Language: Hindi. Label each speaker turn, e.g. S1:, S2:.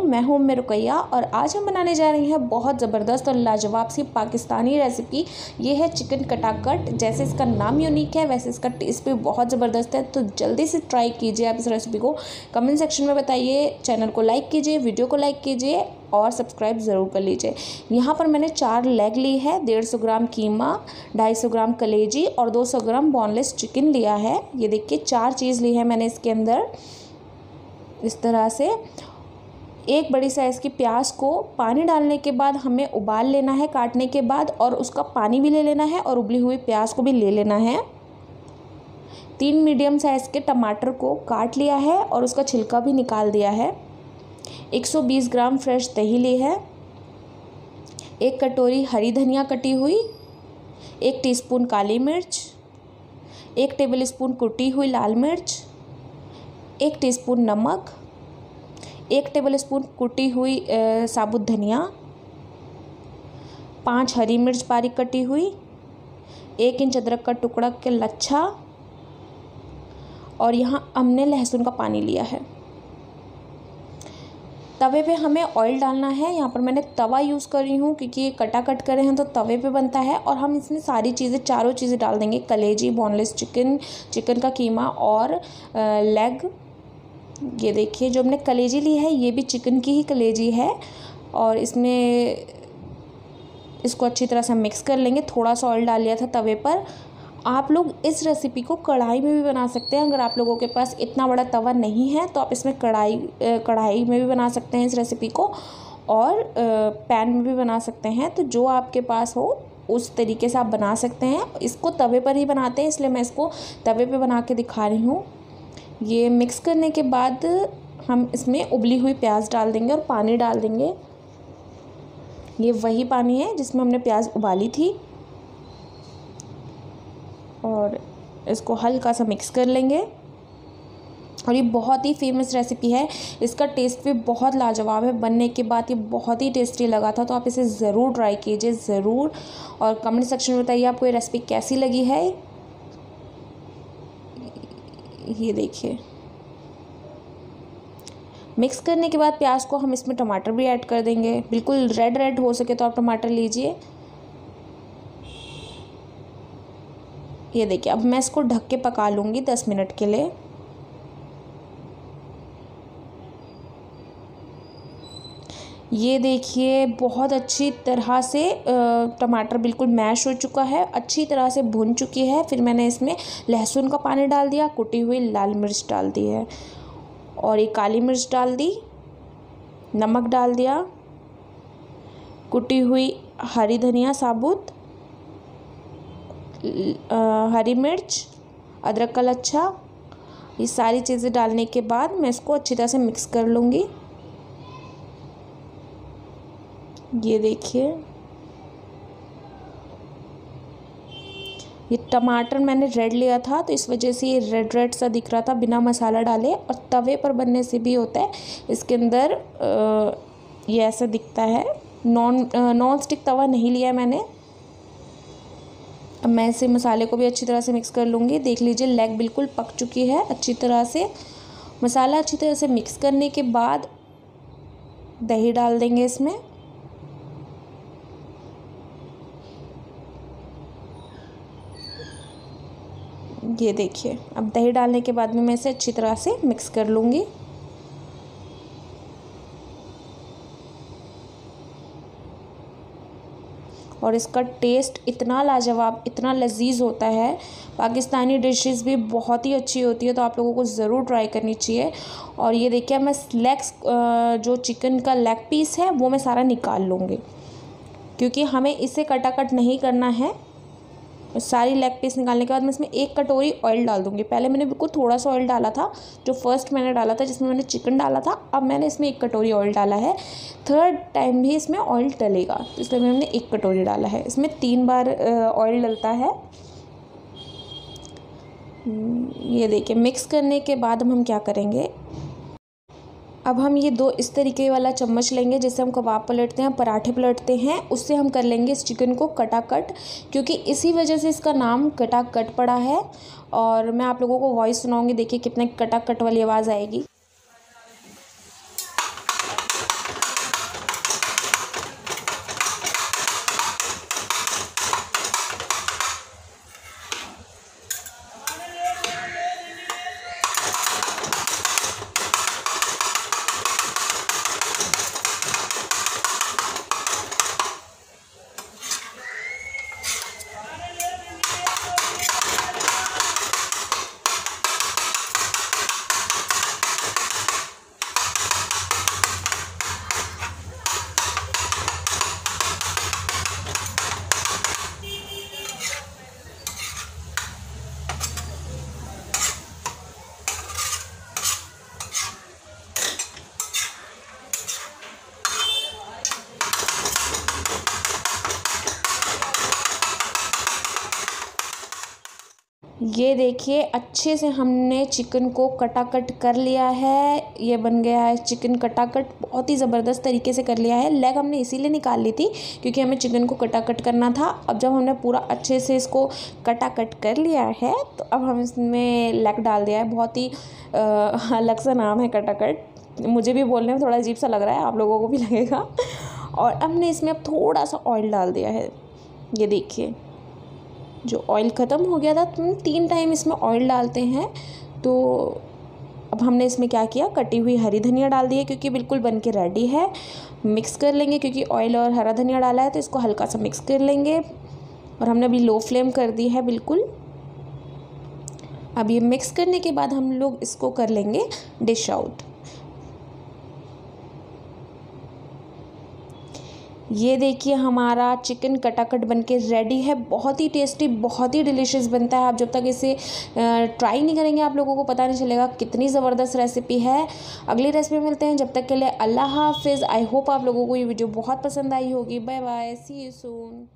S1: मैं हूँ उम्र रुकैया और आज हम बनाने जा रहे हैं बहुत ज़बरदस्त और लाजवाब सी पाकिस्तानी रेसिपी। ये है चिकन कटाकट जैसे इसका नाम यूनिक है, वैसे इसका टेस्ट भी बहुत ज़बरदस्त है। तो जल्दी से ट्राई कीजिए आप इस रेसिपी को। कमेंट सेक्शन में बताइए चैनल को लाइक कीजिए वीडियो को लाइक कीजिए और सब्सक्राइब ज़रूर कर लीजिए। यहाँ पर मैंने चार लेग ली है, डेढ़ सौ ग्राम कीमा, ढाई सौ ग्राम कलेजी और दो सौ ग्राम बोनलेस चिकन लिया है। ये देखिए, चार चीज़ ली है मैंने इसके अंदर। इस तरह से एक बड़ी साइज़ की प्याज को पानी डालने के बाद हमें उबाल लेना है काटने के बाद और उसका पानी भी ले लेना है और उबली हुई प्याज को भी ले लेना है। तीन मीडियम साइज़ के टमाटर को काट लिया है और उसका छिलका भी निकाल दिया है। 120 ग्राम फ्रेश दही ली है। एक कटोरी हरी धनिया कटी हुई। एक टीस्पून काली मिर्च। एक टेबल स्पून कुटी हुई लाल मिर्च। एक टीस्पून नमक। एक टेबल स्पून कुटी हुई साबुत धनिया, पाँच हरी मिर्च बारीक कटी हुई, एक इंच अदरक का टुकड़ा के लच्छा, और यहाँ हमने लहसुन का पानी लिया है। तवे पे हमें ऑयल डालना है। यहाँ पर मैंने तवा यूज़ कर हूँ, क्योंकि ये कटा कट करे हैं तो तवे पे बनता है, और हम इसमें सारी चीज़ें, चारों चीज़ें डाल देंगे। कलेजी बोनलेस चिकन चिकन का कीमा, और लेग ये देखिए, जो हमने कलेजी ली है, ये भी चिकन की ही कलेजी है और इसमें इसको अच्छी तरह से मिक्स कर लेंगे। थोड़ा सा ऑयल डाल लिया था तवे पर। आप लोग इस रेसिपी को कढ़ाई में भी बना सकते हैं। अगर आप लोगों के पास इतना बड़ा तवा नहीं है तो आप इसमें कढ़ाई कढ़ाई में भी बना सकते हैं इस रेसिपी को और पैन में भी बना सकते हैं। तो जो आपके पास हो, उस तरीके से आप बना सकते हैं। इसको तवे पर ही बनाते हैं, इसलिए मैं इसको तवे पे बना के दिखा रही हूँ। ये मिक्स करने के बाद हम इसमें उबली हुई प्याज डाल देंगे और पानी डाल देंगे। ये वही पानी है जिसमें हमने प्याज उबाली थी। और इसको हल्का सा मिक्स कर लेंगे। और ये बहुत ही फ़ेमस रेसिपी है। इसका टेस्ट भी बहुत लाजवाब है। बनने के बाद ये बहुत ही टेस्टी लगा था तो आप इसे ज़रूर ट्राई कीजिए, ज़रूर। और कमेंट सेक्शन में बताइए आपको ये रेसिपी कैसी लगी है। ये देखिए। मिक्स करने के बाद प्याज को हम इसमें टमाटर भी ऐड कर देंगे। बिल्कुल रेड रेड हो सके तो आप टमाटर लीजिए। ये देखिए, अब मैं इसको ढक के पका लूँगी दस मिनट के लिए। ये देखिए, बहुत अच्छी तरह से टमाटर बिल्कुल मैश हो चुका है, अच्छी तरह से भुन चुकी है। फिर मैंने इसमें लहसुन का पानी डाल दिया, कुटी हुई लाल मिर्च डाल दी है और ये काली मिर्च डाल दी, नमक डाल दिया, कुटी हुई हरी धनिया साबुत हरी मिर्च, अदरक का लच्छा। ये सारी चीज़ें डालने के बाद मैं इसको अच्छी तरह से मिक्स कर लूँगी। ये देखिए। ये टमाटर मैंने रेड लिया था तो इस वजह से ये रेड रेड सा दिख रहा था, बिना मसाला डाले, और तवे पर बनने से भी होता है, इसके अंदर ये ऐसा दिखता है। नॉन नॉन स्टिक तवा नहीं लिया मैंने। अब मैं इसे मसाले को भी अच्छी तरह से मिक्स कर लूँगी। देख लीजिए, लेग बिल्कुल पक चुकी है अच्छी तरह से। मसाला अच्छी तरह से मिक्स करने के बाद दही डाल देंगे इसमें। ये देखिए, अब दही डालने के बाद में मैं इसे अच्छी तरह से मिक्स कर लूँगी। और इसका टेस्ट इतना लाजवाब, इतना लजीज होता है। पाकिस्तानी डिशेस भी बहुत ही अच्छी होती है तो आप लोगों को ज़रूर ट्राई करनी चाहिए। और ये देखिए, मैं लेग्स जो चिकन का लेग पीस है, वो मैं सारा निकाल लूँगी। क्योंकि हमें इसे कटाकट नहीं करना है। सारी लेग पीस निकालने के बाद मैं इसमें एक कटोरी ऑयल डाल दूँगी। पहले मैंने बिल्कुल थोड़ा सा ऑयल डाला था, जो फ़र्स्ट मैंने डाला था, जिसमें मैंने चिकन डाला था, अब मैंने इसमें एक कटोरी ऑयल डाला है। थर्ड टाइम भी इसमें ऑयल डलेगा तो इसलिए मैंने एक कटोरी डाला है। इसमें तीन बार ऑयल डलता है। ये देखिए मिक्स करने के बाद हम क्या करेंगे? अब हम ये दो इस तरीके वाला चम्मच लेंगे, जैसे हम कबाब पलटते हैं, पराठे पलटते हैं, उससे हम कर लेंगे इस चिकन को कटा कट क्योंकि इसी वजह से इसका नाम कटा कट पड़ा है। और मैं आप लोगों को वॉइस सुनाऊँगी, देखिए कितने कटा कट वाली आवाज़ आएगी। ये देखिए, अच्छे से हमने चिकन को कटाकट कर लिया है। ये बन गया है चिकन कटाकट। बहुत ही ज़बरदस्त तरीके से कर लिया है। लेग हमने इसीलिए निकाल ली थी क्योंकि हमें चिकन को कटाकट करना था। अब जब हमने पूरा अच्छे से इसको कटाकट कर लिया है तो अब हम इसमें लेग डाल दिया है। बहुत ही अलग सा नाम है कटाकट। मुझे भी बोलने में थोड़ा अजीब सा लग रहा है। आप लोगों को भी लगेगा। और हमने इसमें अब थोड़ा सा ऑयल डाल दिया है। ये देखिए। जो ऑयल ख़त्म हो गया था तुम तीन टाइम इसमें ऑयल डालते हैं। तो अब हमने इसमें क्या किया? कटी हुई हरी धनिया डाल दी है, क्योंकि बिल्कुल बन के रेडी है। मिक्स कर लेंगे, क्योंकि ऑयल और हरा धनिया डाला है तो इसको हल्का सा मिक्स कर लेंगे। और हमने अभी लो फ्लेम कर दी है, बिल्कुल। अब ये मिक्स करने के बाद हम लोग इसको कर लेंगे डिश आउट ये देखिए हमारा चिकन कटाकट बन के रेडी है। बहुत ही टेस्टी बहुत ही डिलीशियस बनता है। आप जब तक इसे ट्राई नहीं करेंगे, आप लोगों को पता नहीं चलेगा कितनी ज़बरदस्त रेसिपी है। अगली रेसिपी मिलते हैं। जब तक के लिए अल्लाह हाफिज़। आई होप आप लोगों को ये वीडियो बहुत पसंद आई होगी। Bye bye see you soon